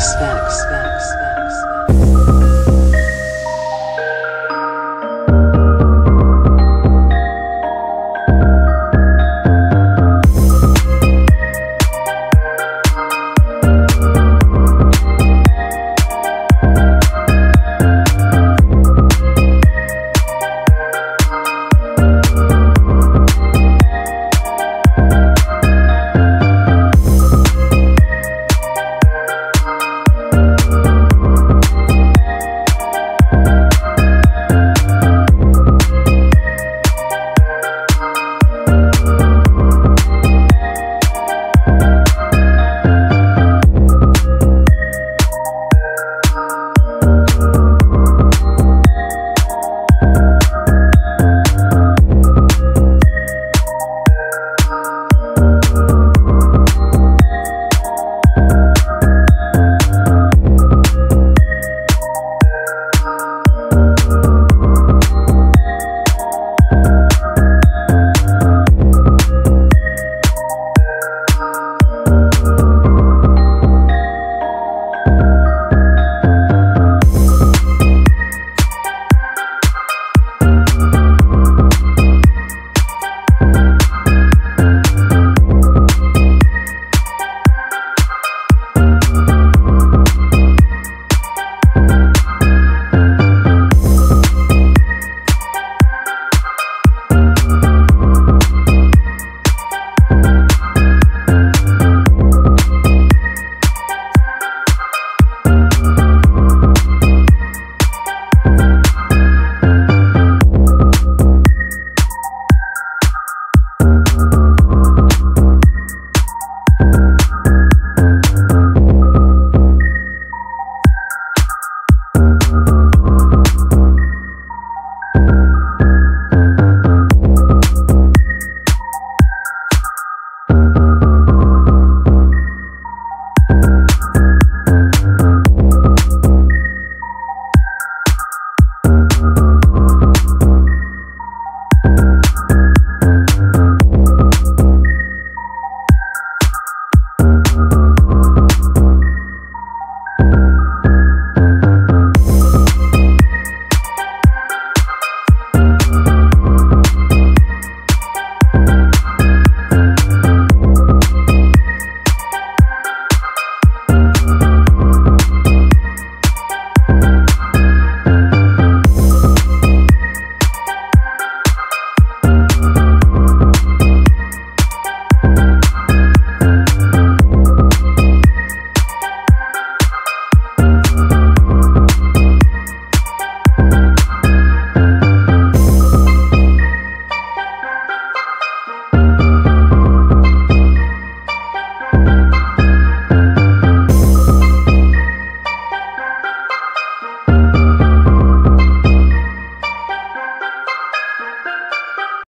Specs. Specs. Specs. Specs.